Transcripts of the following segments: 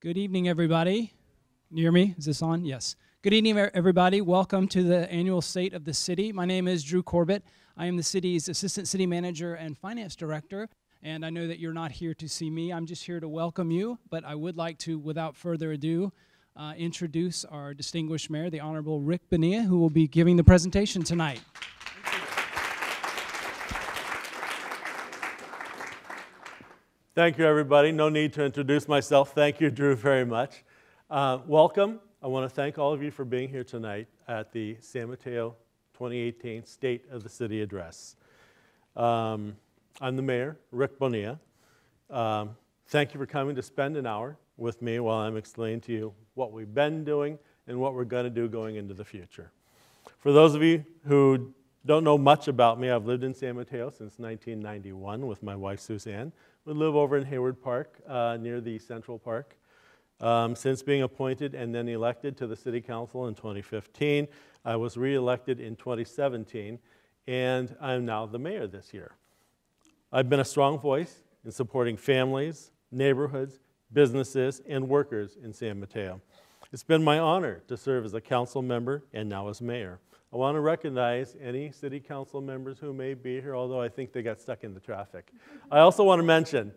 Good evening, everybody. You hear me? Is this on? Yes. Good evening, everybody. Welcome to the annual State of the City. My name is Drew Corbett. I am the city's Assistant City Manager and Finance Director. And I know that you're not here to see me. I'm just here to welcome you. But I would like to, without further ado, uh, introduce our distinguished mayor, the Honorable Rick Bonilla, who will be giving the presentation tonight. Thank you, everybody. No need to introduce myself. Thank you, Drew, very much. Uh, welcome. I want to thank all of you for being here tonight at the San Mateo 2018 State of the City Address. Um, I'm the mayor, Rick Bonilla. Um, thank you for coming to spend an hour with me while I'm explaining to you what we've been doing and what we're going to do going into the future. For those of you who don't know much about me, I've lived in San Mateo since 1991 with my wife Suzanne. We live over in Hayward Park uh, near the Central Park. Um, since being appointed and then elected to the City Council in 2015, I was reelected in 2017, and I'm now the mayor this year. I've been a strong voice in supporting families, neighborhoods, businesses, and workers in San Mateo. It's been my honor to serve as a council member and now as mayor. I want to recognize any city council members who may be here, although I think they got stuck in the traffic. I also want to mention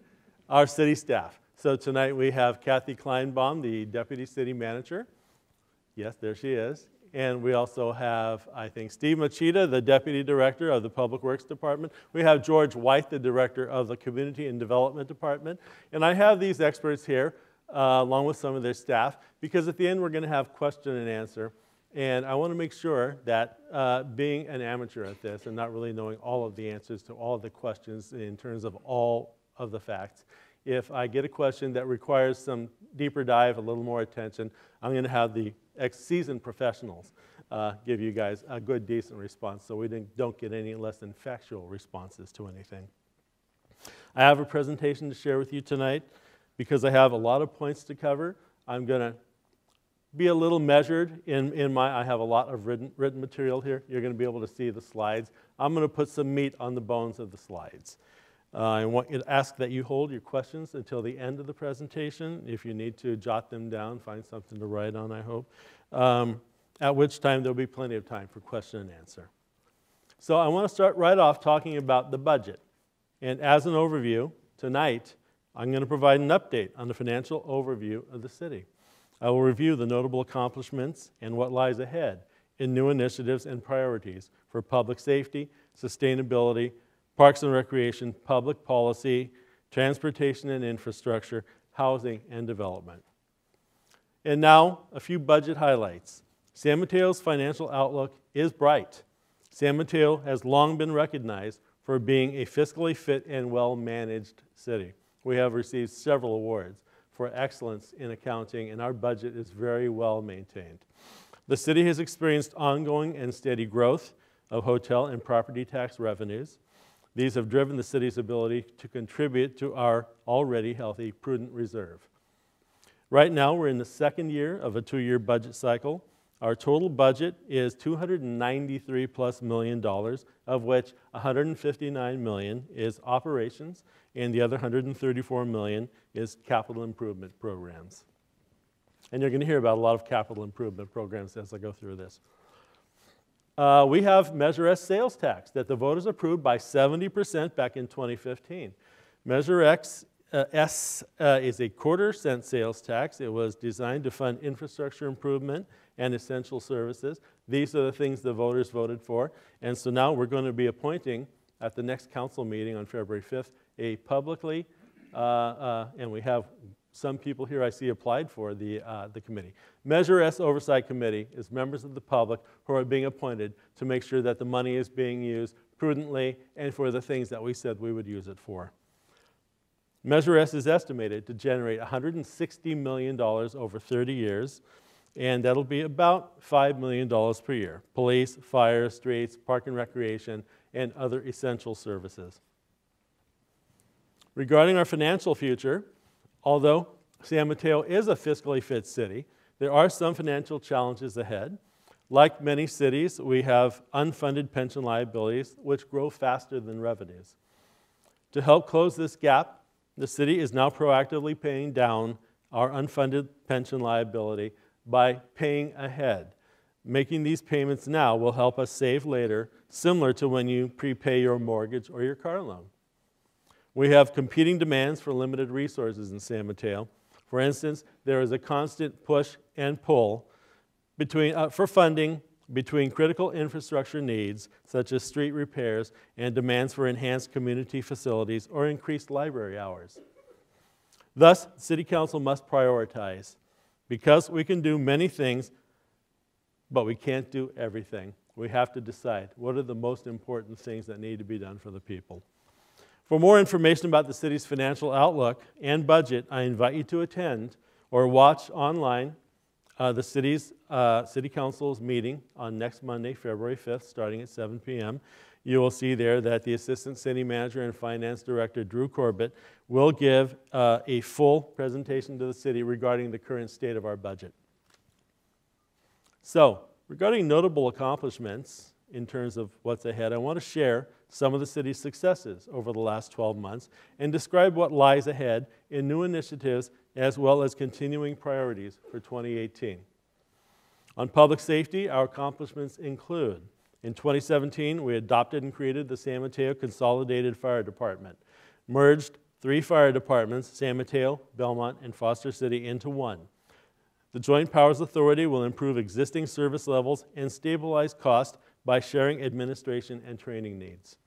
our city staff. So tonight we have Kathy Kleinbaum, the deputy city manager. Yes, there she is. And we also have, I think, Steve Machida, the deputy director of the Public Works Department. We have George White, the director of the Community and Development Department. And I have these experts here, uh, along with some of their staff, because at the end we're going to have question and answer. And I want to make sure that uh, being an amateur at this and not really knowing all of the answers to all of the questions in terms of all of the facts, if I get a question that requires some deeper dive, a little more attention, I'm going to have the ex-seasoned professionals uh, give you guys a good, decent response so we don't get any less than factual responses to anything. I have a presentation to share with you tonight. Because I have a lot of points to cover, I'm going to be a little measured in, in my, I have a lot of written, written material here. You're going to be able to see the slides. I'm going to put some meat on the bones of the slides. Uh, I want you to ask that you hold your questions until the end of the presentation. If you need to jot them down, find something to write on, I hope. Um, at which time there'll be plenty of time for question and answer. So I want to start right off talking about the budget. And as an overview, tonight I'm going to provide an update on the financial overview of the city. I will review the notable accomplishments and what lies ahead in new initiatives and priorities for public safety, sustainability, parks and recreation, public policy, transportation and infrastructure, housing and development. And now, a few budget highlights. San Mateo's financial outlook is bright. San Mateo has long been recognized for being a fiscally fit and well managed city. We have received several awards for excellence in accounting, and our budget is very well maintained. The city has experienced ongoing and steady growth of hotel and property tax revenues. These have driven the city's ability to contribute to our already healthy, prudent reserve. Right now, we're in the second year of a two year budget cycle. Our total budget is 293 plus million dollars, of which 159 million is operations and the other 134 million is capital improvement programs. And you're going to hear about a lot of capital improvement programs as I go through this. Uh, we have Measure S sales tax that the voters approved by 70% back in 2015. Measure X uh, S uh, is a quarter cent sales tax. It was designed to fund infrastructure improvement and essential services. These are the things the voters voted for. And so now we're going to be appointing at the next council meeting on February 5th a publicly, uh, uh, and we have some people here I see applied for the, uh, the committee. Measure S Oversight Committee is members of the public who are being appointed to make sure that the money is being used prudently and for the things that we said we would use it for. Measure S is estimated to generate $160 million over 30 years, and that'll be about $5 million per year. Police, fire, streets, park and recreation, and other essential services. Regarding our financial future, although San Mateo is a fiscally fit city, there are some financial challenges ahead. Like many cities, we have unfunded pension liabilities which grow faster than revenues. To help close this gap, the city is now proactively paying down our unfunded pension liability by paying ahead. Making these payments now will help us save later, similar to when you prepay your mortgage or your car loan. We have competing demands for limited resources in San Mateo. For instance, there is a constant push and pull between, uh, for funding between critical infrastructure needs, such as street repairs, and demands for enhanced community facilities or increased library hours. Thus, City Council must prioritize. Because we can do many things, but we can't do everything. We have to decide what are the most important things that need to be done for the people. For more information about the city's financial outlook and budget, I invite you to attend or watch online uh, the city's uh, city council's meeting on next Monday, February 5th, starting at 7 p.m. You will see there that the assistant city manager and finance director, Drew Corbett, will give uh, a full presentation to the city regarding the current state of our budget. So, regarding notable accomplishments in terms of what's ahead, I want to share some of the city's successes over the last 12 months and describe what lies ahead in new initiatives as well as continuing priorities for 2018. On public safety, our accomplishments include in 2017, we adopted and created the San Mateo Consolidated Fire Department, merged three fire departments, San Mateo, Belmont, and Foster City, into one. The Joint Powers Authority will improve existing service levels and stabilize cost by sharing administration and training needs.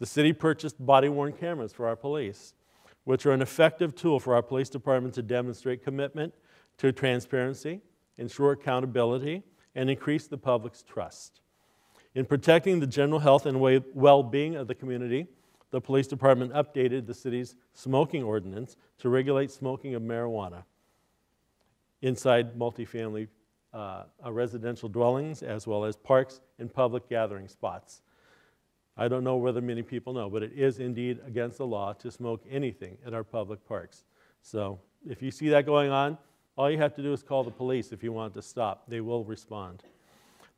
The city purchased body worn cameras for our police, which are an effective tool for our police department to demonstrate commitment to transparency, ensure accountability, and increase the public's trust. In protecting the general health and well being of the community, the police department updated the city's smoking ordinance to regulate smoking of marijuana inside multifamily uh, uh, residential dwellings as well as parks and public gathering spots. I don't know whether many people know, but it is indeed against the law to smoke anything in our public parks. So if you see that going on, all you have to do is call the police if you want to stop. They will respond.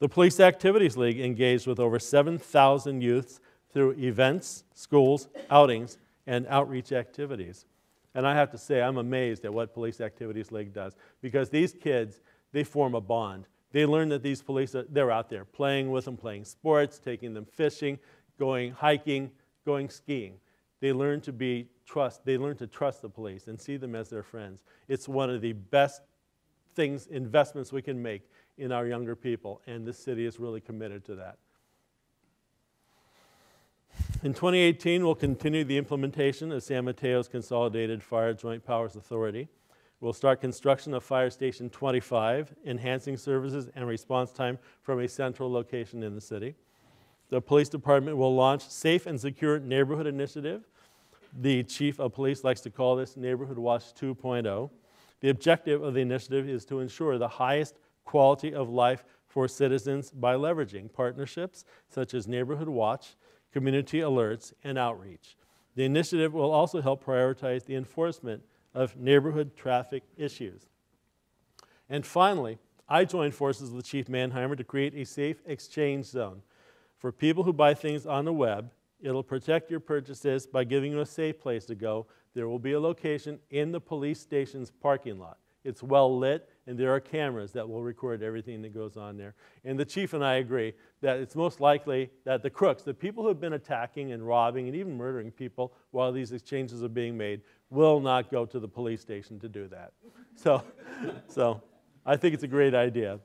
The Police Activities League engaged with over 7,000 youths through events, schools, outings, and outreach activities. And I have to say, I'm amazed at what Police Activities League does because these kids, they form a bond. They learn that these police, are, they're out there playing with them, playing sports, taking them fishing, going hiking, going skiing. They learn to be trust, they learn to trust the police and see them as their friends. It's one of the best things, investments we can make in our younger people, and this city is really committed to that. In 2018, we'll continue the implementation of San Mateo's Consolidated Fire Joint Powers Authority. We'll start construction of Fire Station 25, enhancing services and response time from a central location in the city. The police department will launch Safe and Secure Neighborhood Initiative. The chief of police likes to call this Neighborhood Watch 2.0. The objective of the initiative is to ensure the highest quality of life for citizens by leveraging partnerships such as Neighborhood Watch, community alerts, and outreach. The initiative will also help prioritize the enforcement of neighborhood traffic issues. And finally, I joined forces with Chief Manheimer to create a safe exchange zone. For people who buy things on the web, it'll protect your purchases by giving you a safe place to go. There will be a location in the police station's parking lot. It's well lit, and there are cameras that will record everything that goes on there. And the chief and I agree that it's most likely that the crooks, the people who have been attacking and robbing and even murdering people while these exchanges are being made, will not go to the police station to do that. So, so I think it's a great idea.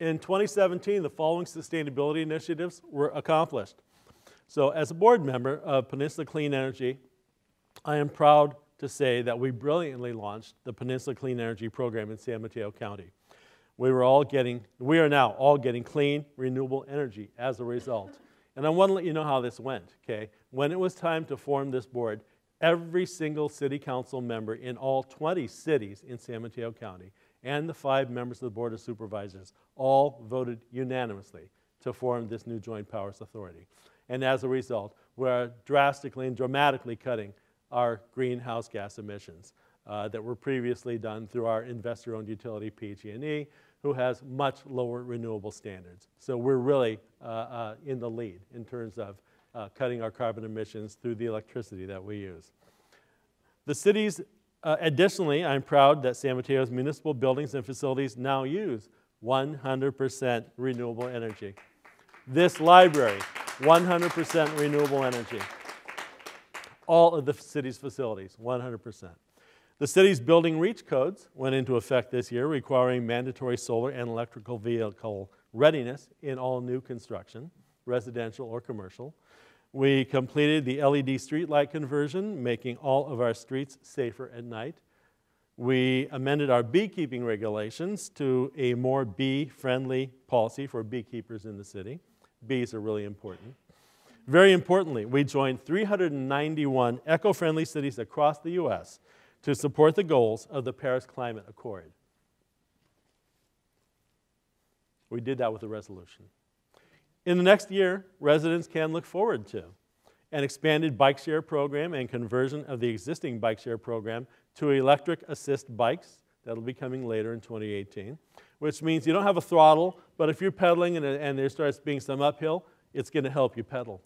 In 2017, the following sustainability initiatives were accomplished. So, as a board member of Peninsula Clean Energy, I am proud to say that we brilliantly launched the Peninsula Clean Energy Program in San Mateo County. We were all getting, we are now all getting clean, renewable energy as a result. And I want to let you know how this went, okay? When it was time to form this board, every single city council member in all 20 cities in San Mateo County and the five members of the Board of Supervisors all voted unanimously to form this new Joint Powers Authority. And as a result, we're drastically and dramatically cutting our greenhouse gas emissions uh, that were previously done through our investor-owned utility PG&E, who has much lower renewable standards. So we're really uh, uh, in the lead in terms of uh, cutting our carbon emissions through the electricity that we use. The city's, uh, additionally, I'm proud that San Mateo's municipal buildings and facilities now use 100% renewable energy. This library, 100% renewable energy. All of the city's facilities, 100%. The city's building REACH codes went into effect this year, requiring mandatory solar and electrical vehicle readiness in all new construction, residential or commercial. We completed the LED streetlight conversion, making all of our streets safer at night. We amended our beekeeping regulations to a more bee-friendly policy for beekeepers in the city. Bees are really important. Very importantly, we joined 391 eco-friendly cities across the U.S. to support the goals of the Paris Climate Accord. We did that with a resolution. In the next year, residents can look forward to an expanded bike share program and conversion of the existing bike share program to electric assist bikes. That'll be coming later in 2018, which means you don't have a throttle, but if you're pedaling and, and there starts being some uphill, it's going to help you pedal.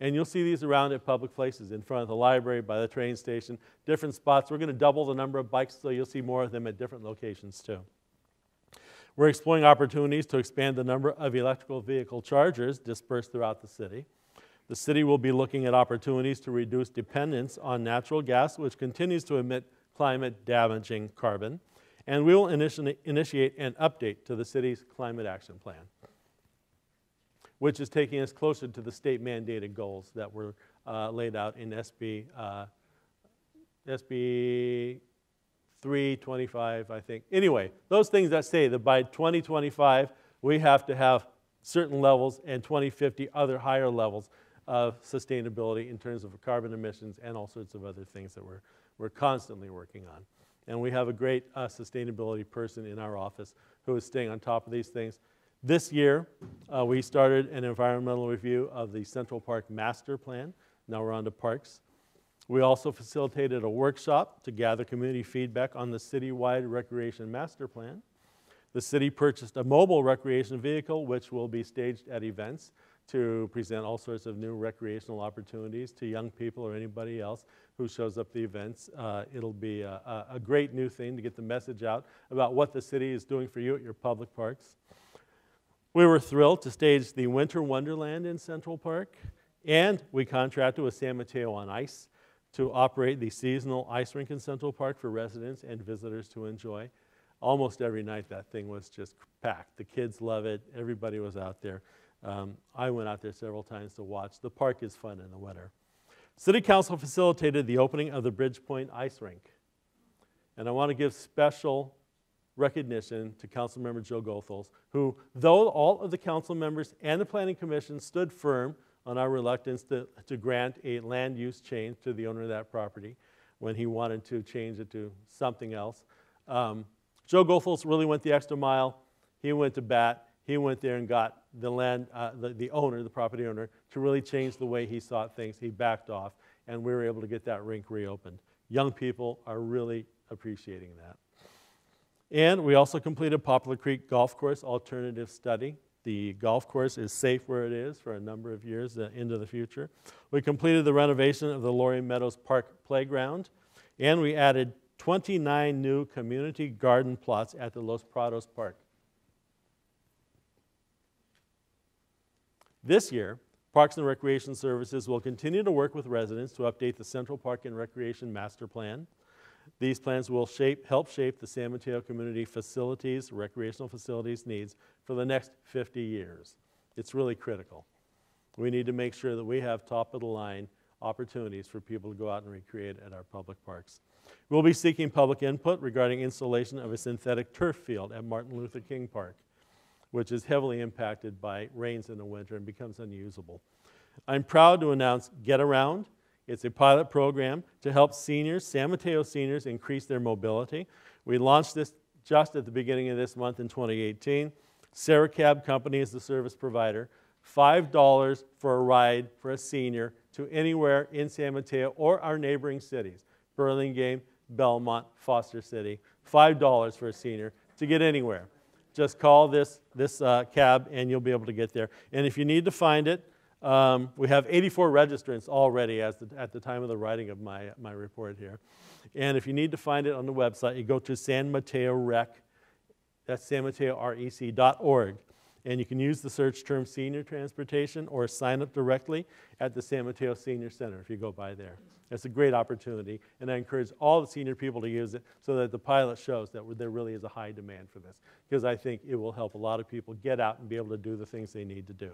And you'll see these around at public places, in front of the library, by the train station, different spots. We're going to double the number of bikes, so you'll see more of them at different locations too. We're exploring opportunities to expand the number of electrical vehicle chargers dispersed throughout the city. The city will be looking at opportunities to reduce dependence on natural gas, which continues to emit climate damaging carbon. And we will initi initiate an update to the city's climate action plan, which is taking us closer to the state mandated goals that were uh, laid out in SB, uh, SB 325, I think. Anyway, those things that say that by 2025, we have to have certain levels and 2050 other higher levels of sustainability in terms of carbon emissions and all sorts of other things that we're, we're constantly working on. And we have a great uh, sustainability person in our office who is staying on top of these things. This year, uh, we started an environmental review of the Central Park Master Plan. Now we're on to parks. We also facilitated a workshop to gather community feedback on the citywide recreation master plan. The city purchased a mobile recreation vehicle, which will be staged at events to present all sorts of new recreational opportunities to young people or anybody else who shows up the events. Uh, it'll be a, a, great new thing to get the message out about what the city is doing for you at your public parks. We were thrilled to stage the Winter Wonderland in Central Park, and we contracted with San Mateo on Ice to operate the seasonal ice rink in Central Park for residents and visitors to enjoy. Almost every night that thing was just packed. The kids love it. Everybody was out there. Um, I went out there several times to watch. The park is fun in the winter. City Council facilitated the opening of the Bridgepoint Ice Rink. And I want to give special recognition to Councilmember Joe Goethals, who, though all of the council members and the Planning Commission stood firm on our reluctance to, to grant a land use change to the owner of that property when he wanted to change it to something else. Um, Joe Goethals really went the extra mile. He went to bat. He went there and got the land, uh, the, the owner, the property owner, to really change the way he saw things. He backed off, and we were able to get that rink reopened. Young people are really appreciating that. And we also completed Poplar Creek Golf Course alternative study. The golf course is safe where it is for a number of years uh, into the future. We completed the renovation of the Laurie Meadows Park Playground, and we added 29 new community garden plots at the Los Prados Park. This year, Parks and Recreation Services will continue to work with residents to update the Central Park and Recreation Master Plan. These plans will shape, help shape the San Mateo community facilities, recreational facilities needs for the next 50 years. It's really critical. We need to make sure that we have top of the line opportunities for people to go out and recreate at our public parks. We'll be seeking public input regarding installation of a synthetic turf field at Martin Luther King Park, which is heavily impacted by rains in the winter and becomes unusable. I'm proud to announce Get Around, it's a pilot program to help seniors, San Mateo seniors, increase their mobility. We launched this just at the beginning of this month in 2018. Serra Cab Company is the service provider. $5 for a ride for a senior to anywhere in San Mateo or our neighboring cities Burlingame, Belmont, Foster City. $5 for a senior to get anywhere. Just call this, this uh, cab and you'll be able to get there. And if you need to find it, Um, we have 84 registrants already as the, at the time of the writing of my, my report here. And if you need to find it on the website, you go to San Mateo Rec, that's sanmateorec.org. And you can use the search term senior transportation or sign up directly at the San Mateo Senior Center if you go by there. It's a great opportunity, and I encourage all the senior people to use it so that the pilot shows that there really is a high demand for this, because I think it will help a lot of people get out and be able to do the things they need to do.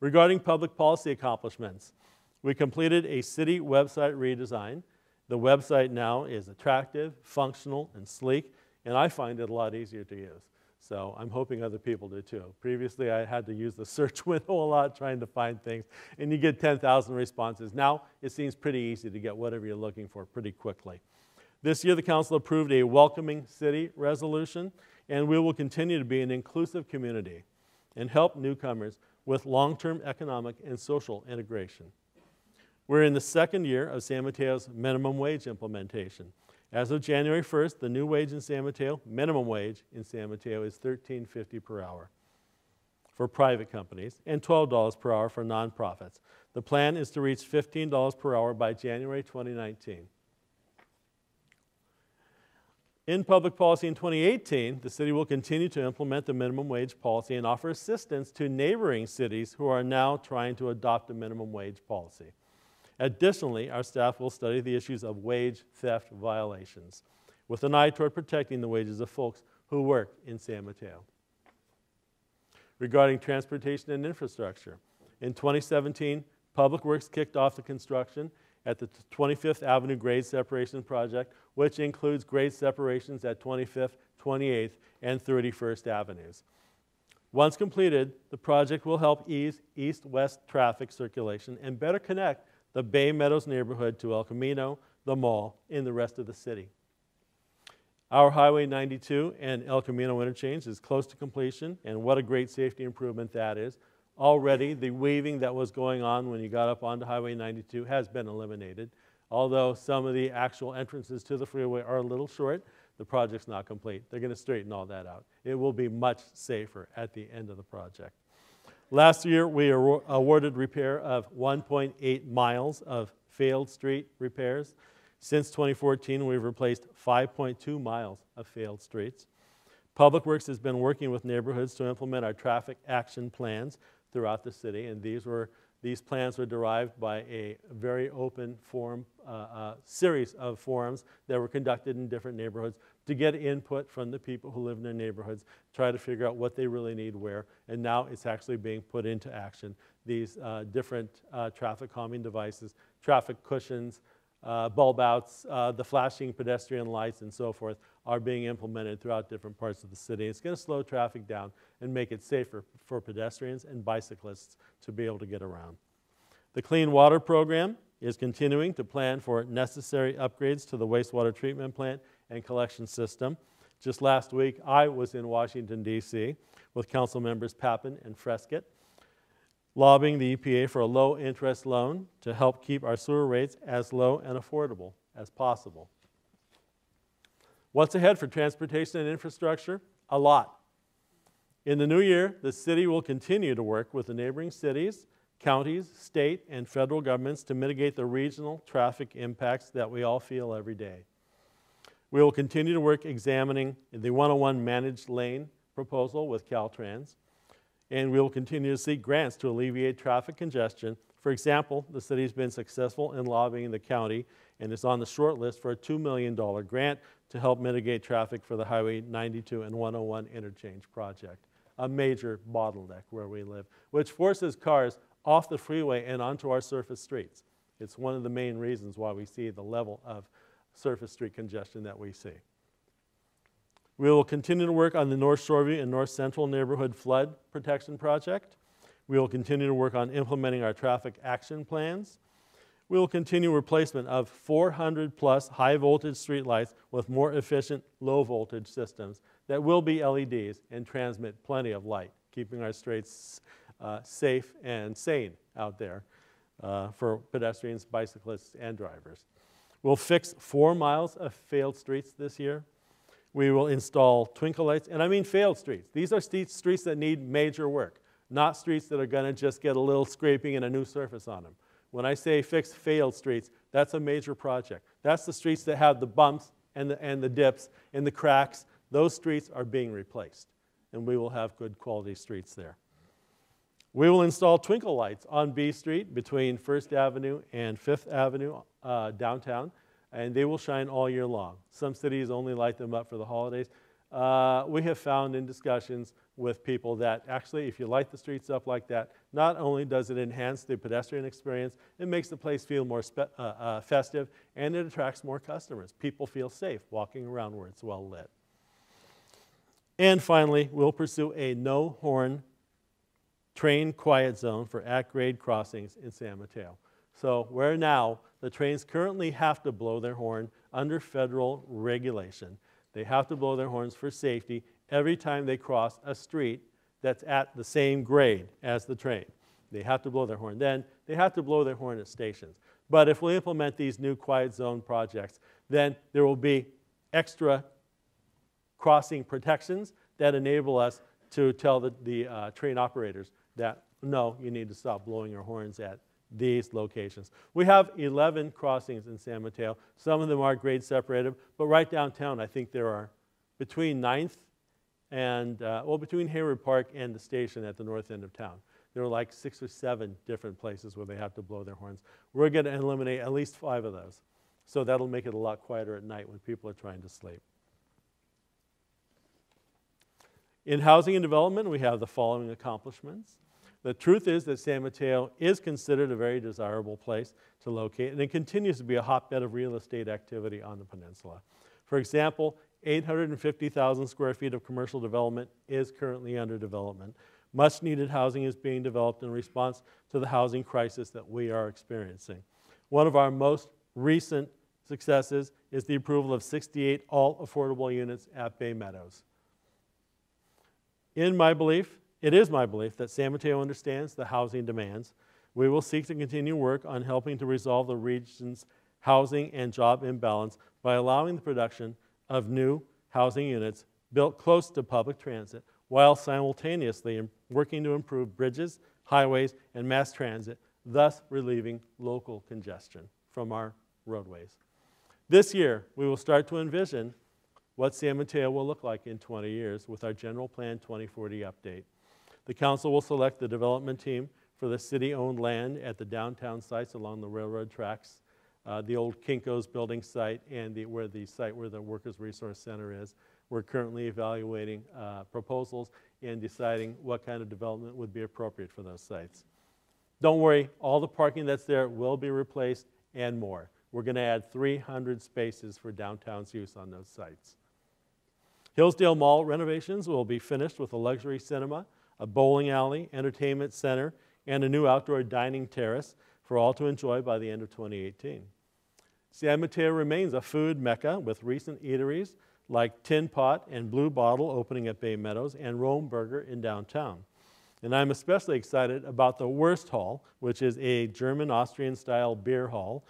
Regarding public policy accomplishments, we completed a city website redesign. The website now is attractive, functional, and sleek, and I find it a lot easier to use. So I'm hoping other people do too. Previously, I had to use the search window a lot trying to find things, and you get 10,000 responses. Now it seems pretty easy to get whatever you're looking for pretty quickly. This year, the council approved a welcoming city resolution, and we will continue to be an inclusive community and help newcomers with long term economic and social integration. We're in the second year of San Mateo's minimum wage implementation. As of January 1st, the new wage in San Mateo, minimum wage in San Mateo, is $13.50 per hour for private companies and $12 per hour for nonprofits. The plan is to reach $15 per hour by January 2019. In public policy in 2018, the city will continue to implement the minimum wage policy and offer assistance to neighboring cities who are now trying to adopt a minimum wage policy. Additionally, our staff will study the issues of wage theft violations with an eye toward protecting the wages of folks who work in San Mateo. Regarding transportation and infrastructure, in 2017, Public Works kicked off the construction at the 25th Avenue grade separation project, which includes grade separations at 25th, 28th, and 31st Avenues. Once completed, the project will help ease east west traffic circulation and better connect the Bay Meadows neighborhood to El Camino, the mall, and the rest of the city. Our Highway 92 and El Camino interchange is close to completion, and what a great safety improvement that is. Already, the weaving that was going on when you got up onto Highway 92 has been eliminated. Although some of the actual entrances to the freeway are a little short, the project's not complete. They're going to straighten all that out. It will be much safer at the end of the project. Last year, we awarded repair of 1.8 miles of failed street repairs. Since 2014, we've replaced 5.2 miles of failed streets. Public Works has been working with neighborhoods to implement our traffic action plans throughout the city, and these were these plans were derived by a very open forum, uh, uh, series of forums that were conducted in different neighborhoods to get input from the people who live in their neighborhoods, try to figure out what they really need where, and now it's actually being put into action. These uh, different uh, traffic calming devices, traffic cushions, uh, bulb outs, uh, the flashing pedestrian lights, and so forth are being implemented throughout different parts of the city. It's going to slow traffic down and make it safer for pedestrians and bicyclists to be able to get around. The Clean Water Program is continuing to plan for necessary upgrades to the wastewater treatment plant and collection system. Just last week, I was in Washington, D.C. with council members Papan and Freschet, lobbying the EPA for a low interest loan to help keep our sewer rates as low and affordable as possible. What's ahead for transportation and infrastructure? A lot. In the new year, the city will continue to work with the neighboring cities, counties, state, and federal governments to mitigate the regional traffic impacts that we all feel every day. We will continue to work examining the 101 managed lane proposal with Caltrans, and we will continue to seek grants to alleviate traffic congestion. For example, the city has been successful in lobbying the county and is on the short list for a $2 million grant to help mitigate traffic for the Highway 92 and 101 interchange project, a major bottleneck where we live, which forces cars off the freeway and onto our surface streets. It's one of the main reasons why we see the level of surface street congestion that we see. We will continue to work on the North Shoreview and North Central Neighborhood Flood Protection Project. We will continue to work on implementing our traffic action plans. We will continue replacement of 400 plus high voltage streetlights with more efficient low voltage systems that will be LEDs and transmit plenty of light, keeping our streets uh, safe and sane out there uh, for pedestrians, bicyclists, and drivers. We'll fix four miles of failed streets this year. We will install twinkle lights, and I mean failed streets. These are streets that need major work. not streets that are going to just get a little scraping and a new surface on them. When I say fix failed streets, that's a major project. That's the streets that have the bumps and the, and the dips and the cracks. Those streets are being replaced, and we will have good quality streets there. We will install twinkle lights on B Street between First Avenue and Fifth Avenue uh, downtown, and they will shine all year long. Some cities only light them up for the holidays. Uh, we have found in discussions with people that actually, if you light the streets up like that, not only does it enhance the pedestrian experience, it makes the place feel more uh, uh, festive and it attracts more customers. People feel safe walking around where it's well lit. And finally, we'll pursue a no horn train quiet zone for at grade crossings in San Mateo. So, where now the trains currently have to blow their horn under federal regulation, they have to blow their horns for safety every time they cross a street that's at the same grade as the train. They have to blow their horn. Then they have to blow their horn at stations. But if we implement these new quiet zone projects, then there will be extra crossing protections that enable us to tell the, the uh, train operators that no, you need to stop blowing your horns at these locations. We have 11 crossings in San Mateo. Some of them are grade separated, but right downtown, I think there are between 9th and, uh, well, between Hayward Park and the station at the north end of town. There are like six or seven different places where they have to blow their horns. We're going to eliminate at least five of those. So that'll make it a lot quieter at night when people are trying to sleep. In housing and development, we have the following accomplishments. The truth is that San Mateo is considered a very desirable place to locate, and it continues to be a hotbed of real estate activity on the peninsula. For example, 850,000 square feet of commercial development is currently under development. Much needed housing is being developed in response to the housing crisis that we are experiencing. One of our most recent successes is the approval of 68 all affordable units at Bay Meadows. In my belief, it is my belief that San Mateo understands the housing demands. We will seek to continue work on helping to resolve the region's housing and job imbalance by allowing the production of new housing units built close to public transit while simultaneously working to improve bridges, highways, and mass transit, thus relieving local congestion from our roadways. This year, we will start to envision what San Mateo will look like in 20 years with our General Plan 2040 update. The council will select the development team for the city-owned land at the downtown sites along the railroad tracks, uh, the old Kinko's building site and the, where the site where the Workers Resource Center is. We're currently evaluating uh, proposals and deciding what kind of development would be appropriate for those sites. Don't worry, all the parking that's there will be replaced and more. We're going to add 300 spaces for downtown's use on those sites. Hillsdale Mall renovations will be finished with a luxury cinema, a bowling alley, entertainment center, and a new outdoor dining terrace for all to enjoy by the end of 2018. San Mateo remains a food mecca with recent eateries like Tin Pot and Blue Bottle opening at Bay Meadows and Roam Burger in downtown. And I'm especially excited about the Wursthall, which is a German Austrian style beer hall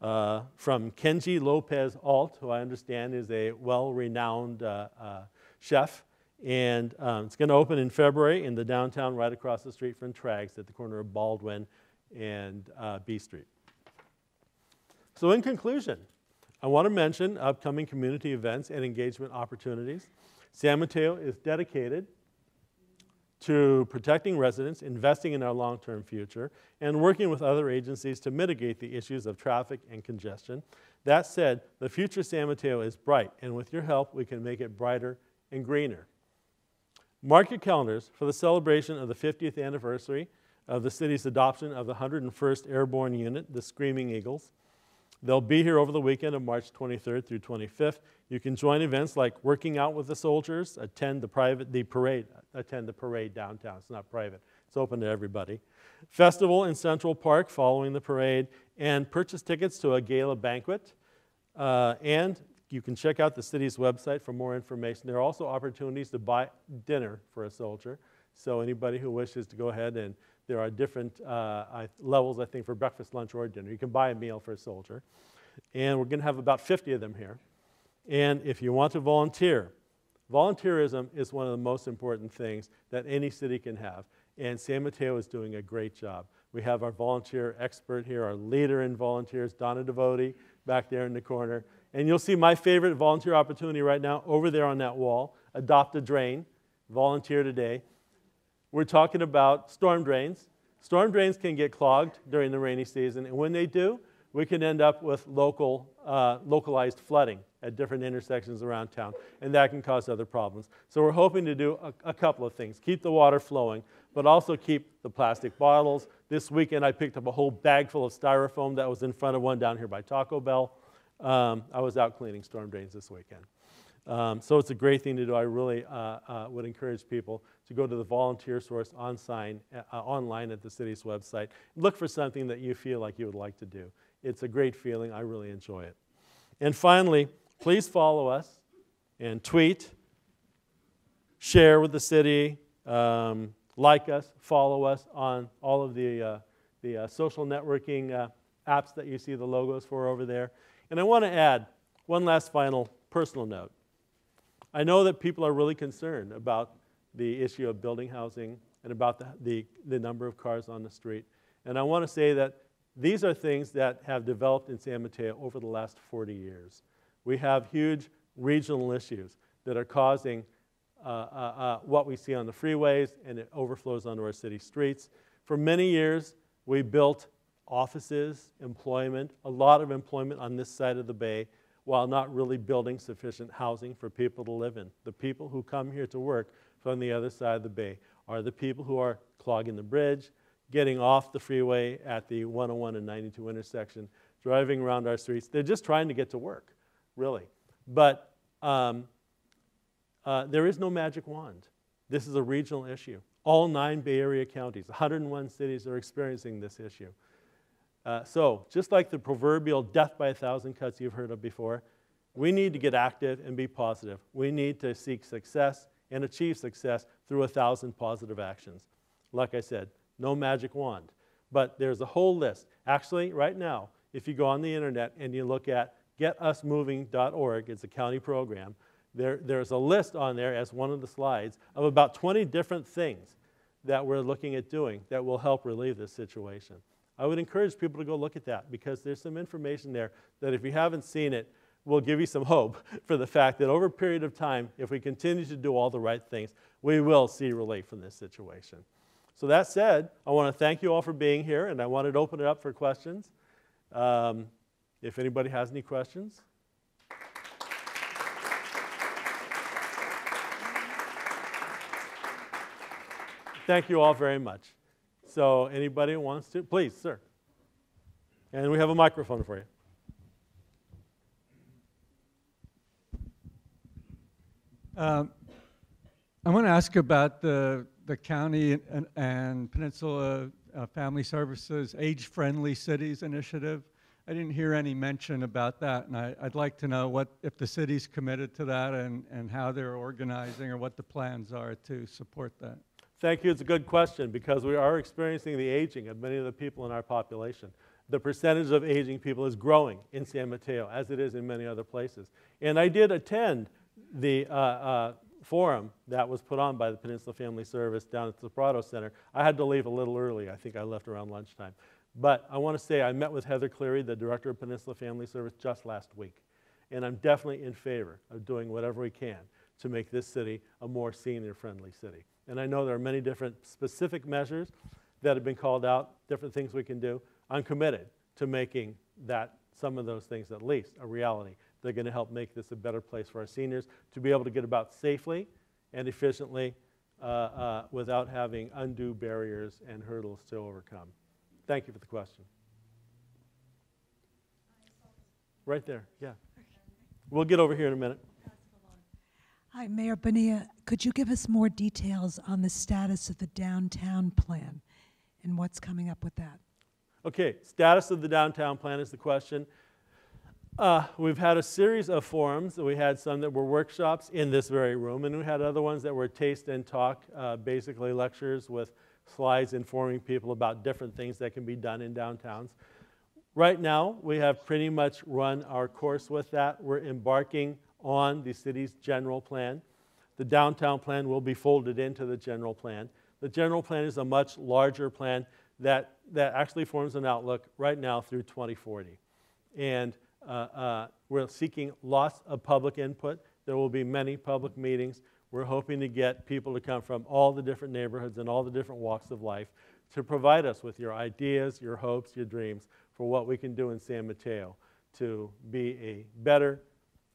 uh, from Kenji Lopez Alt, who I understand is a well renowned uh, uh, chef and um, it's going to open in February in the downtown, right across the street from Trags at the corner of Baldwin and uh, B Street. So, in conclusion, I want to mention upcoming community events and engagement opportunities. San Mateo is dedicated to protecting residents, investing in our long term future, and working with other agencies to mitigate the issues of traffic and congestion. That said, the future of San Mateo is bright, and with your help, we can make it brighter and greener. Mark your calendars for the celebration of the 50th anniversary of the city's adoption of the 101st Airborne Unit, the Screaming Eagles. They'll be here over the weekend of March 23rd through 25th. You can join events like working out with the soldiers, attend the private the parade, attend the parade downtown. It's not private. It's open to everybody. Festival in Central Park following the parade, and purchase tickets to a gala banquet. Uh, and you can check out the city's website for more information. There are also opportunities to buy dinner for a soldier. So anybody who wishes to go ahead and there are different uh, levels, I think, for breakfast, lunch, or dinner. You can buy a meal for a soldier. And we're going to have about 50 of them here. And if you want to volunteer, volunteerism is one of the most important things that any city can have. and San Mateo is doing a great job. We have our volunteer expert here, our leader in volunteers, Donna Devote, back there in the corner. And you'll see my favorite volunteer opportunity right now over there on that wall adopt a drain, volunteer today. We're talking about storm drains. Storm drains can get clogged during the rainy season, and when they do, we can end up with local, uh, localized flooding at different intersections around town, and that can cause other problems. So we're hoping to do a, a, couple of things. Keep the water flowing, but also keep the plastic bottles. This weekend I picked up a whole bag full of styrofoam that was in front of one down here by Taco Bell. Um, I was out cleaning storm drains this weekend. Um, so it's a great thing to do. I really uh, uh, would encourage people to go to the volunteer source on sign, uh, online at the city's website. Look for something that you feel like you would like to do. It's a great feeling. I really enjoy it. And finally, please follow us and tweet, share with the city, um, like us, follow us on all of the, uh, the uh, social networking uh, apps that you see the logos for over there. And I want to add one last final personal note. I know that people are really concerned about the issue of building housing and about the, the, the number of cars on the street. And I want to say that these are things that have developed in San Mateo over the last 40 years. We have huge regional issues that are causing uh, uh, uh, what we see on the freeways and it overflows onto our city streets. For many years, we built offices, employment, a lot of employment on this side of the bay while not really building sufficient housing for people to live in. The people who come here to work from the other side of the bay are the people who are clogging the bridge, getting off the freeway at the 101 and 92 intersection, driving around our streets. They're just trying to get to work, really. But um, uh, there is no magic wand. This is a regional issue. All nine Bay Area counties, 101 cities are experiencing this issue. Uh, so, just like the proverbial death by a thousand cuts you've heard of before, we need to get active and be positive. We need to seek success and achieve success through a thousand positive actions. Like I said, no magic wand. But there's a whole list. Actually, right now, if you go on the internet and you look at getusmoving.org, it's a county program, there, there's a list on there as one of the slides of about 20 different things that we're looking at doing that will help relieve this situation. I would encourage people to go look at that because there's some information there that if you haven't seen it, will give you some hope for the fact that over a period of time, if we continue to do all the right things, we will see relief from this situation. So, that said, I want to thank you all for being here, and I wanted to open it up for questions. Um, if anybody has any questions. Thank you all very much. So anybody wants to, please, sir. And we have a microphone for you. Um, I want to ask about the, the county and, and Peninsula uh, Family Services Age Friendly Cities Initiative. I didn't hear any mention about that, and I, would like to know what if the city's committed to that and, and how they're organizing or what the plans are to support that. Thank you. It's a good question because we are experiencing the aging of many of the people in our population. The percentage of aging people is growing in San Mateo, as it is in many other places. And I did attend the uh, uh, forum that was put on by the Peninsula Family Service down at the Prado Center. I had to leave a little early. I think I left around lunchtime. But I want to say I met with Heather Cleary, the director of Peninsula Family Service, just last week. And I'm definitely in favor of doing whatever we can to make this city a more senior friendly city. And I know there are many different specific measures that have been called out, different things we can do. I'm committed to making that, some of those things at least, a reality. They're going to help make this a better place for our seniors to be able to get about safely and efficiently uh, uh, without having undue barriers and hurdles to overcome. Thank you for the question. Right there, yeah. We'll get over here in a minute. Hi, Mayor Bonilla. Could you give us more details on the status of the downtown plan and what's coming up with that? Okay, status of the downtown plan is the question. Uh, we've had a series of forums. We had some that were workshops in this very room, and we had other ones that were taste and talk, uh, basically lectures with slides informing people about different things that can be done in downtowns. Right now, we have pretty much run our course with that. We're embarking on the city's general plan. The downtown plan will be folded into the general plan. The general plan is a much larger plan that, that actually forms an outlook right now through 2040. And uh, uh, we're seeking lots of public input. There will be many public meetings. We're hoping to get people to come from all the different neighborhoods and all the different walks of life to provide us with your ideas, your hopes, your dreams for what we can do in San Mateo to be a better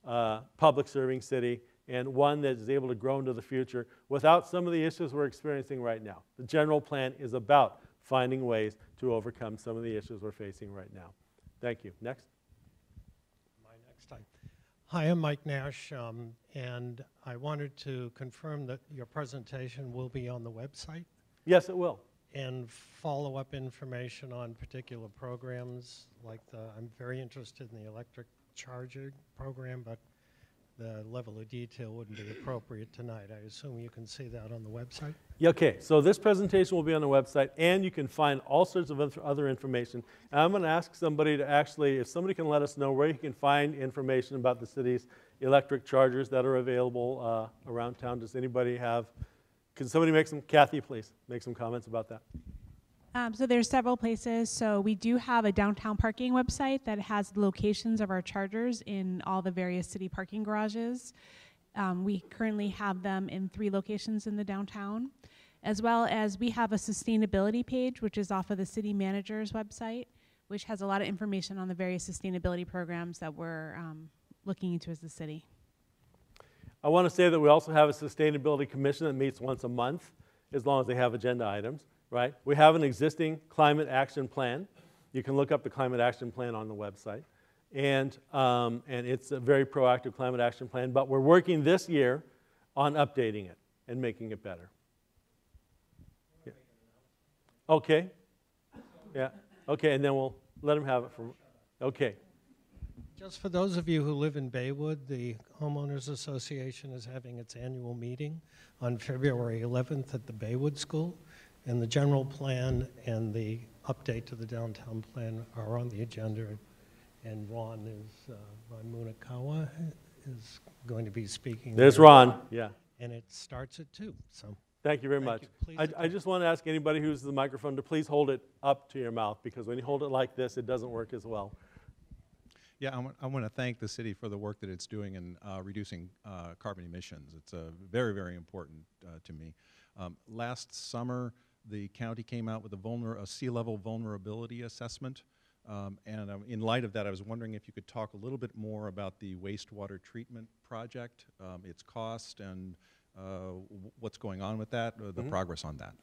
uh, public serving city and one that is able to grow into the future without some of the issues we're experiencing right now. The general plan is about finding ways to overcome some of the issues we're facing right now. Thank you. Next. My next time. Hi, I'm Mike Nash, um, and I wanted to confirm that your presentation will be on the website Yes, it will. and follow-up information on particular programs, like the, I'm very interested in the electric charger program, but the level of detail wouldn't be appropriate tonight. I assume you can see that on the website? Yeah, Okay, so this presentation will be on the website, and you can find all sorts of other information. And I'm going to ask somebody to actually, if somebody can let us know where you can find information about the city's electric chargers that are available uh, around town. Does anybody have? Can somebody make some? Kathy, please make some comments about that. Um, so there's several places. So we do have a downtown parking website that has locations of our chargers in all the various city parking garages. Um, we currently have them in three locations in the downtown, as well as we have a sustainability page, which is off of the city manager's website, which has a lot of information on the various sustainability programs that we're um, looking into as the city. I want to say that we also have a sustainability commission that meets once a month, as long as they have agenda items, right? We have an existing climate action plan. You can look up the climate action plan on the website. And, um, and it's a very proactive climate action plan, but we're working this year on updating it and making it better. Yeah. Okay. Yeah. Okay, and then we'll let them have it from, okay. Just for those of you who live in Baywood, the homeowners association is having its annual meeting on February 11th at the Baywood School, and the general plan and the update to the downtown plan are on the agenda. And Ron is, uh, Ron Munekawa is going to be speaking. There's there. Ron. Yeah. And it starts at two. So Thank you very Thank much. you. I, I just want to ask anybody who's the microphone to please hold it up to your mouth because when you hold it like this, it doesn't work as well. Yeah, I want, I want to thank the city for the work that it's doing in uh, reducing uh, carbon emissions. It's uh, very, very important uh, to me. Um, last summer, the county came out with a, vulner- a sea level vulnerability assessment. Um, and um, in light of that, I was wondering if you could talk a little bit more about the wastewater treatment project, um, its cost, and uh, what's going on with that, uh, the progress on that.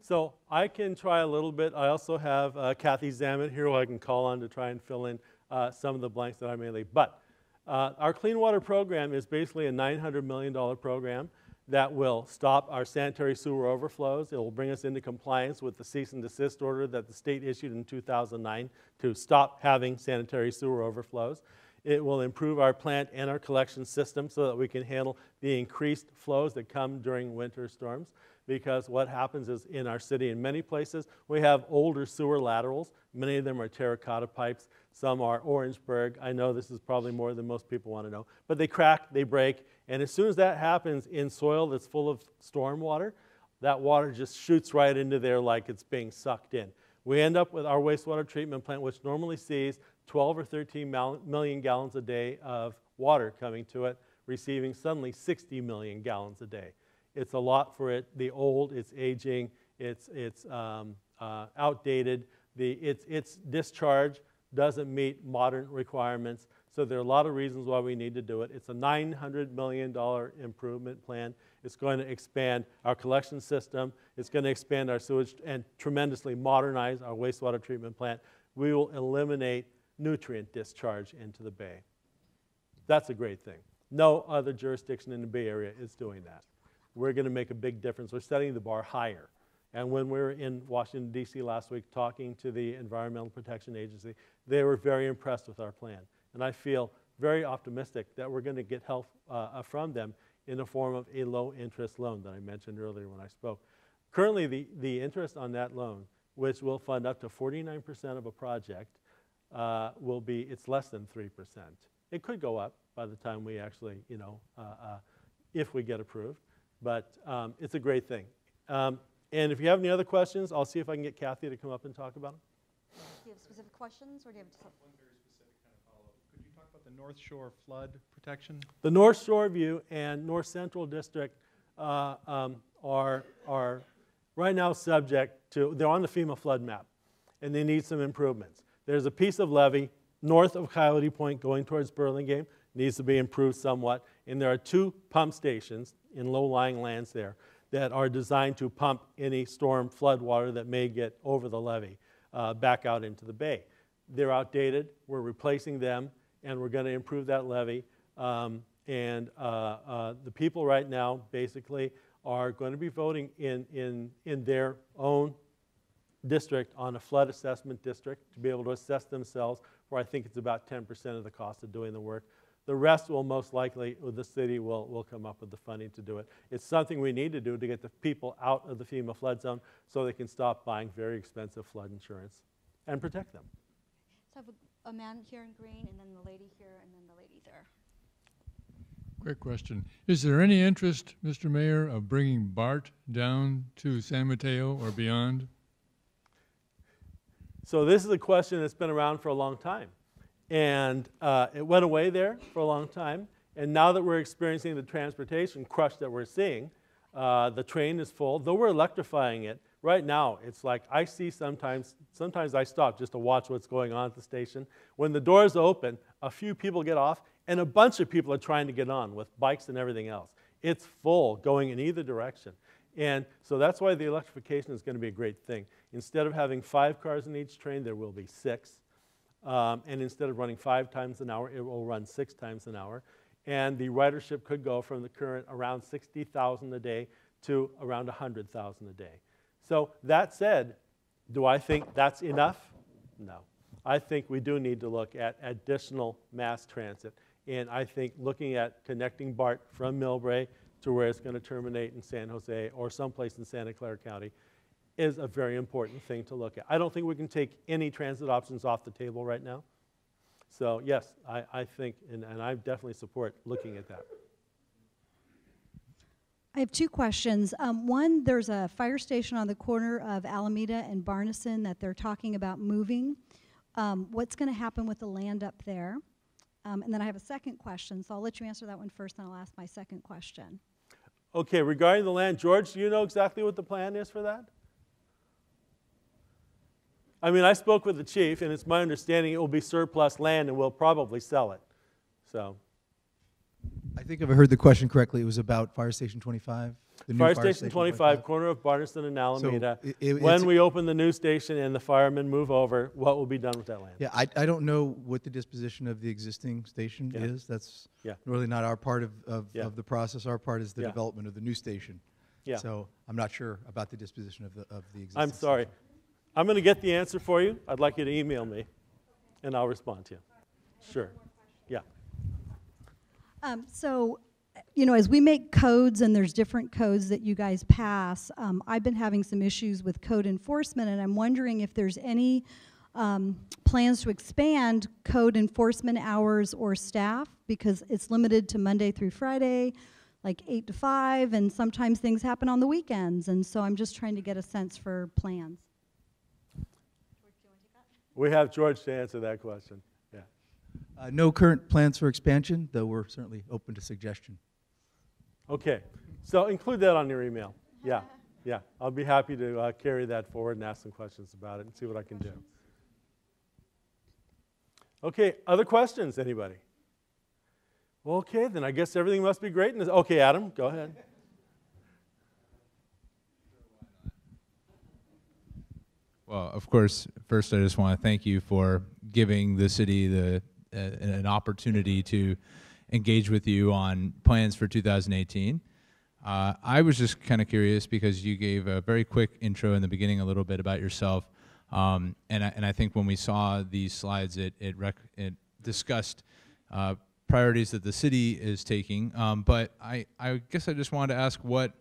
So I can try a little bit. I also have uh, Kathy Zammit here who I can call on to try and fill in uh, some of the blanks that I may leave. But uh, our clean water program is basically a $900 million program that will stop our sanitary sewer overflows. It will bring us into compliance with the cease and desist order that the state issued in 2009 to stop having sanitary sewer overflows. It will improve our plant and our collection system so that we can handle the increased flows that come during winter storms. Because what happens is in our city, in many places, we have older sewer laterals. Many of them are terracotta pipes. Some are Orangeburg. I know this is probably more than most people want to know. But they crack, they break, and as soon as that happens in soil that's full of storm water, that water just shoots right into there like it's being sucked in. We end up with our wastewater treatment plant, which normally sees 12 or 13 mal- million gallons a day of water coming to it, receiving suddenly 60 million gallons a day. It's a lot for it. The old, it's aging, it's, it's um, uh, outdated. The, its, its discharge doesn't meet modern requirements. So there are a lot of reasons why we need to do it. It's a $900 million improvement plan. It's going to expand our collection system. It's going to expand our sewage and tremendously modernize our wastewater treatment plant. We will eliminate nutrient discharge into the bay. That's a great thing. No other jurisdiction in the Bay Area is doing that. We're going to make a big difference. We're setting the bar higher. And when we were in Washington, D.C. last week talking to the Environmental Protection Agency, they were very impressed with our plan. And I feel very optimistic that we're going to get help uh, from them in the form of a low interest loan that I mentioned earlier when I spoke. Currently, the, the interest on that loan, which will fund up to 49% of a project, uh, will be, it's less than 3%. It could go up by the time we actually, you know, uh, uh, if we get approved, but um, it's a great thing. Um, and if you have any other questions, I'll see if I can get Kathy to come up and talk about them. Do you have specific questions, or do you have? Could you talk about the North Shore flood protection? The North Shore View and North Central District uh, um, are, are right now subject to, they're on the FEMA flood map, and they need some improvements. There's a piece of levee north of Coyote Point going towards Burlingame, needs to be improved somewhat, and there are two pump stations in low-lying lands there that are designed to pump any storm flood water that may get over the levee uh, back out into the bay. They're outdated, we're replacing them, and we're going to improve that levee. Um, and uh, uh, the people right now basically are going to be voting in, in, in their own district on a flood assessment district to be able to assess themselves for I think it's about 10% of the cost of doing the work. The rest will most likely, the city will, will come up with the funding to do it. It's something we need to do to get the people out of the FEMA flood zone so they can stop buying very expensive flood insurance and protect them. So a, a man here in green, and then the lady here, and then the lady there. Quick question. Is there any interest, Mr. Mayor, of bringing BART down to San Mateo or beyond? So this is a question that's been around for a long time. And uh, it went away there for a long time. And now that we're experiencing the transportation crush that we're seeing, uh, the train is full. Though we're electrifying it, right now it's like I see sometimes, sometimes I stop just to watch what's going on at the station. When the doors open, a few people get off, and a bunch of people are trying to get on with bikes and everything else. It's full going in either direction. And so that's why the electrification is going to be a great thing. Instead of having five cars in each train, there will be six. Um, and instead of running five times an hour, it will run six times an hour. And the ridership could go from the current around 60,000 a day to around 100,000 a day. So that said, do I think that's enough? No. I think we do need to look at additional mass transit. And I think looking at connecting BART from Millbrae to where it's going to terminate in San Jose or someplace in Santa Clara County is a very important thing to look at. I don't think we can take any transit options off the table right now. So yes, I, I think, and, and I definitely support looking at that. I have two questions. Um, one, there's a fire station on the corner of Alameda and Barneson that they're talking about moving. Um, what's going to happen with the land up there? Um, and then I have a second question, so I'll let you answer that one first, then I'll ask my second question. Okay, regarding the land, George, do you know exactly what the plan is for that? I mean, I spoke with the chief, and it's my understanding it will be surplus land and we'll probably sell it. So, I think if I heard the question correctly, it was about Fire Station 25? the new Fire Station 25, corner of Barneson and Alameda. it- it- When we open the new station and the firemen move over, what will be done with that land? Yeah, I, I don't know what the disposition of the existing station Yeah. is. That's Yeah. really not our part of, of, Yeah. of the process. Our part is the Yeah. development of the new station. Yeah. So I'm not sure about the disposition of the, of the existing I'm sorry. station. I'm going to get the answer for you. I'd like you to email me, and I'll respond to you. Sure. Um, so, you know, as we make codes and there's different codes that you guys pass, um, I've been having some issues with code enforcement, and I'm wondering if there's any um, plans to expand code enforcement hours or staff because it's limited to Monday through Friday, like 8 to 5, and sometimes things happen on the weekends. And so I'm just trying to get a sense for plans. We have George to answer that question. Yeah. Uh, no current plans for expansion, though we're certainly open to suggestion. Okay. So include that on your email. Yeah. Yeah. I'll be happy to uh, carry that forward and ask some questions about it and see what I can do. Okay. Other questions, anybody? Okay, then I guess everything must be great. in this- Okay, Adam, go ahead. Well, of course, first I just want to thank you for giving the city the uh, an opportunity to engage with you on plans for 2018. Uh, I was just kind of curious because you gave a very quick intro in the beginning, a little bit about yourself, um, and I, and I think when we saw these slides, it it, rec- it discussed uh, priorities that the city is taking. Um, but I I guess I just wanted to ask what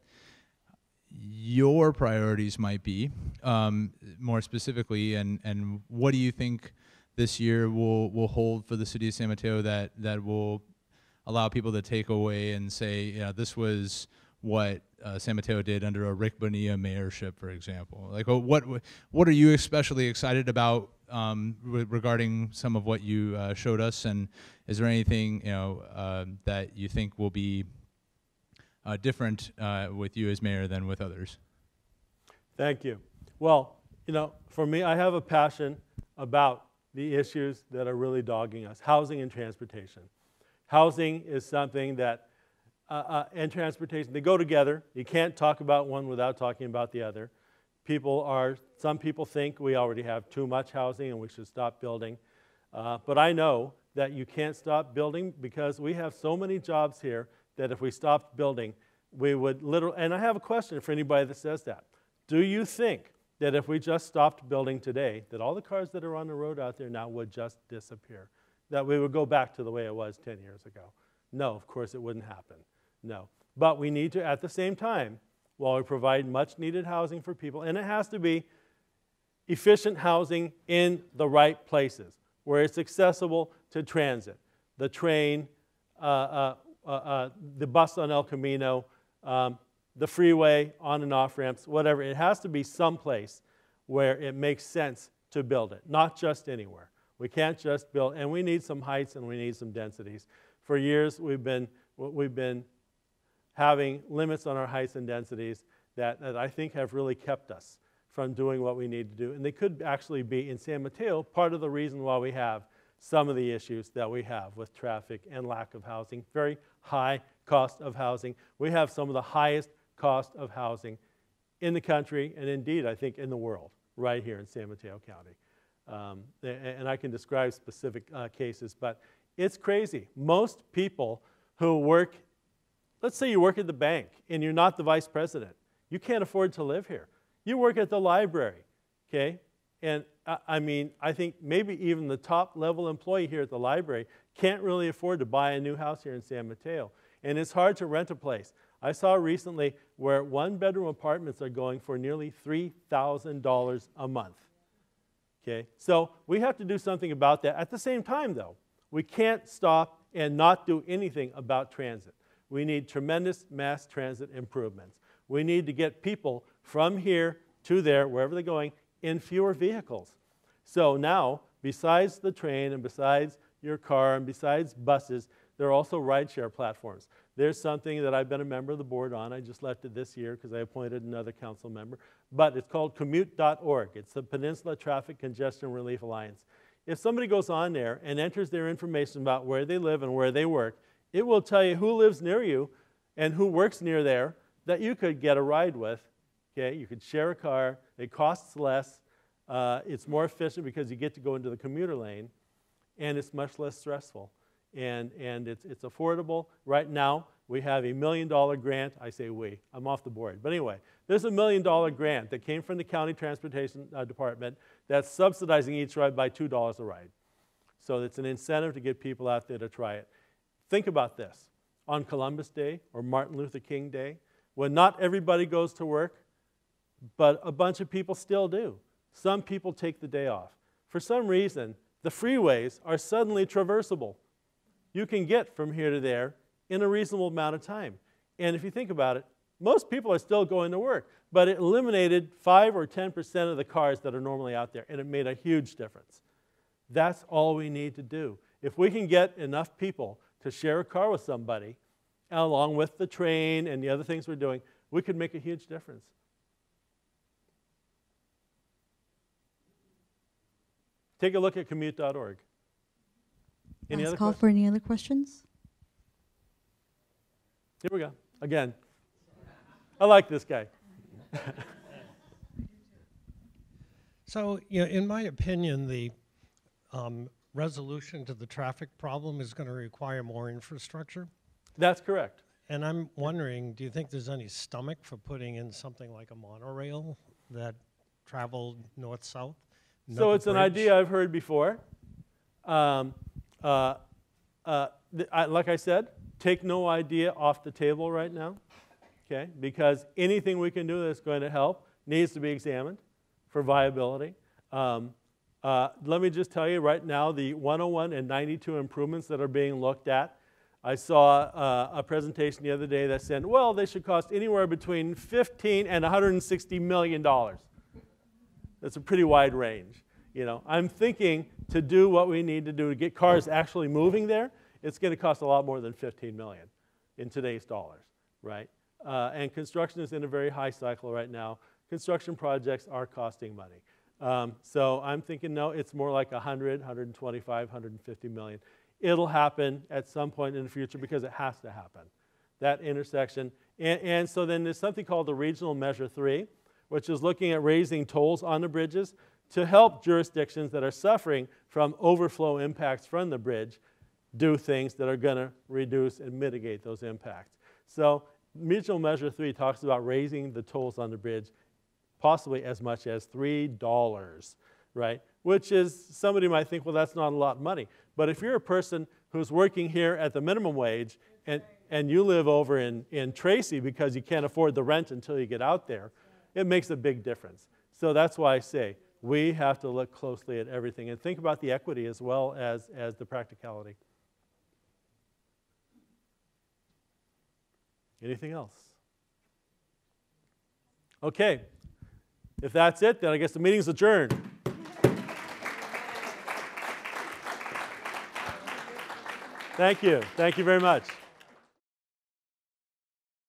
your priorities might be, um, more specifically, and, and what do you think this year will, will hold for the city of San Mateo that, that will allow people to take away and say, yeah, this was what uh, San Mateo did under a Rick Bonilla mayorship, for example. Like, uh, what what are you especially excited about um, re- regarding some of what you uh, showed us, and is there anything you know uh, that you think will be uh, different uh, with you as mayor than with others? Thank you. Well, you know, for me, I have a passion about the issues that are really dogging us housing and transportation. Housing is something that, uh, uh, and transportation, they go together. You can't talk about one without talking about the other. People are, some people think we already have too much housing and we should stop building. Uh, but I know that you can't stop building because we have so many jobs here that if we stopped building, we would literally, and I have a question for anybody that says that. Do you think that if we just stopped building today, that all the cars that are on the road out there now would just disappear? That we would go back to the way it was 10 years ago? No, of course it wouldn't happen. No. But we need to, at the same time, while we provide much needed housing for people, and it has to be efficient housing in the right places where it's accessible to transit, the train, uh, uh, uh, uh the bus on El Camino, um, the freeway, on and off ramps, whatever. It has to be someplace where it makes sense to build it, not just anywhere. We can't just build, and we need some heights and we need some densities. For years, we've been, we've been having limits on our heights and densities that, that I think have really kept us from doing what we need to do. And they could actually be, in San Mateo, part of the reason why we have some of the issues that we have with traffic and lack of housing. Very high cost of housing. We have some of the highest cost of housing in the country, and indeed, I think, in the world, right here in San Mateo County. Um, and I can describe specific uh, cases, but it's crazy. Most people who work, let's say you work at the bank and you're not the vice president, you can't afford to live here. You work at the library, okay? And uh, I mean, I think maybe even the top level employee here at the library can't really afford to buy a new house here in San Mateo. And it's hard to rent a place. I saw recently where one bedroom apartments are going for nearly $3,000 a month. Okay, so we have to do something about that. At the same time, though, we can't stop and not do anything about transit. We need tremendous mass transit improvements. We need to get people from here to there, wherever they're going, in fewer vehicles. So now, besides the train and besides your car and besides buses, there are also rideshare platforms. There's something that I've been a member of the board on. I just left it this year because I appointed another council member. But it's called commute.org. It's the Peninsula Traffic Congestion Relief Alliance. If somebody goes on there and enters their information about where they live and where they work, it will tell you who lives near you and who works near there that you could get a ride with. Okay, you could share a car. It costs less. Uh, it's more efficient because you get to go into the commuter lane, and it's much less stressful and, and it's, it's affordable. Right now, we have a million dollar grant. I say we, I'm off the board. But anyway, there's a million dollar grant that came from the county transportation uh, department that's subsidizing each ride by $2 a ride. So it's an incentive to get people out there to try it. Think about this on Columbus Day or Martin Luther King Day, when not everybody goes to work, but a bunch of people still do. Some people take the day off. For some reason, the freeways are suddenly traversable you can get from here to there in a reasonable amount of time. And if you think about it, most people are still going to work, but it eliminated 5 or 10% of the cars that are normally out there, and it made a huge difference. That's all we need to do. If we can get enough people to share a car with somebody, along with the train and the other things we're doing, we could make a huge difference. Take a look at commute.org. Any Last other call questions? for any other questions? Here we go. Again. I like this guy. So, you know, in my opinion, the um, resolution to the traffic problem is going to require more infrastructure. That's correct. And I'm wondering, do you think there's any stomach for putting in something like a monorail that traveled north-south? So it's an idea I've heard before. Um, uh, uh, I, like I said, take no idea off the table right now, okay? Because anything we can do that's going to help needs to be examined for viability. Um, uh, let me just tell you right now the 101 and 92 improvements that are being looked at I saw uh, a presentation the other day that said, well, they should cost anywhere between 15 and 160 million dollars. That's a pretty wide range. You know, I'm thinking to do what we need to do to get cars actually moving there, it's going to cost a lot more than 15 million in today's dollars, right? Uh, and construction is in a very high cycle right now. Construction projects are costing money. Um, so I'm thinking, no, it's more like 100, 125, 150 million. It'll happen at some point in the future because it has to happen. That intersection. And, and so then there's something called the Regional Measure 3, which is looking at raising tolls on the bridges to help jurisdictions that are suffering from overflow impacts from the bridge do things that are going to reduce and mitigate those impacts. So Regional Measure 3 talks about raising the tolls on the bridge possibly as much as $3, right? Which is, somebody might think, well, that's not a lot of money. But if you're a person who's working here at the minimum wage and, and you live over in, in Tracy because you can't afford the rent until you get out there, it makes a big difference. So that's why I say we have to look closely at everything and think about the equity as well as, as the practicality. Anything else? Okay. If that's it, then I guess the meeting's adjourned. Thank you. Thank you very much.